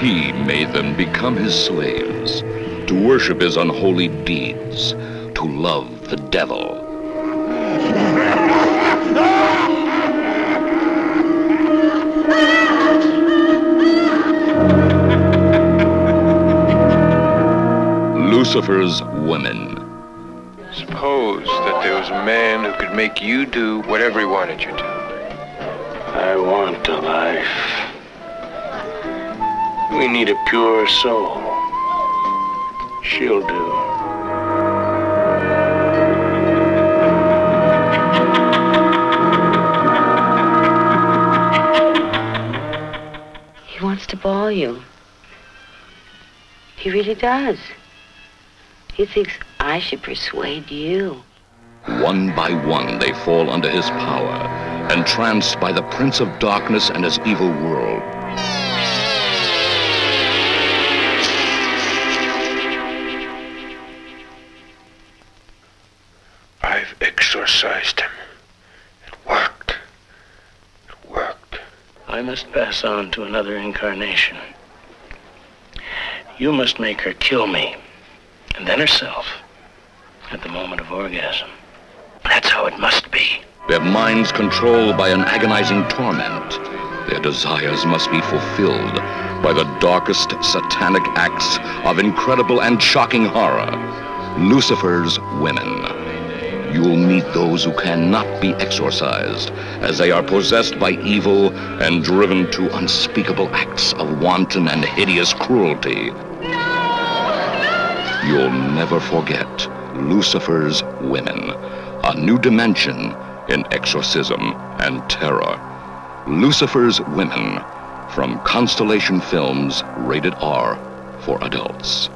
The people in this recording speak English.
He made them become his slaves, to worship his unholy deeds, to love the devil. Lucifer's women. Suppose that there was a man who could make you do whatever he wanted you to. I want a life. We need a pure soul. She'll do. He wants to ball you. He really does. He thinks I should persuade you. One by one, they fall under his power, entranced by the Prince of Darkness and his evil world. I've exorcised him. It worked. It worked. I must pass on to another incarnation. You must make her kill me, and then herself, at the moment of orgasm. That's how it must be. Their minds controlled by an agonizing torment. Their desires must be fulfilled by the darkest satanic acts of incredible and shocking horror. Lucifer's women. You will meet those who cannot be exorcised, as they are possessed by evil and driven to unspeakable acts of wanton and hideous cruelty. You'll never forget Lucifer's women, a new dimension in exorcism and terror. Lucifer's Women from Constellation Films, rated R for adults.